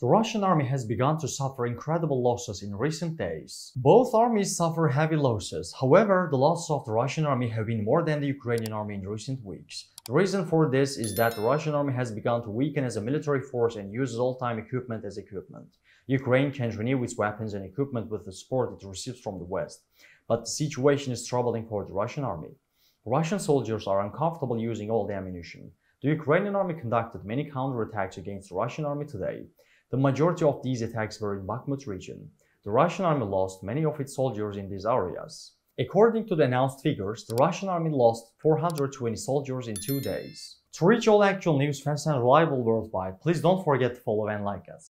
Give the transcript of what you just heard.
The Russian army has begun to suffer incredible losses in recent days. Both armies suffer heavy losses. However, the losses of the Russian army have been more than the Ukrainian army in recent weeks. The reason for this is that the Russian army has begun to weaken as a military force and uses all-time equipment as equipment. Ukraine can renew its weapons and equipment with the support it receives from the West, but the situation is troubling for the Russian army. Russian soldiers are uncomfortable using all the ammunition. The Ukrainian army conducted many counterattacks against the Russian army today. The majority of these attacks were in Bakhmut region. The Russian army lost many of its soldiers in these areas. According to the announced figures, the Russian army lost 420 soldiers in two days. To reach all actual news, fast and reliable worldwide, please don't forget to follow and like us.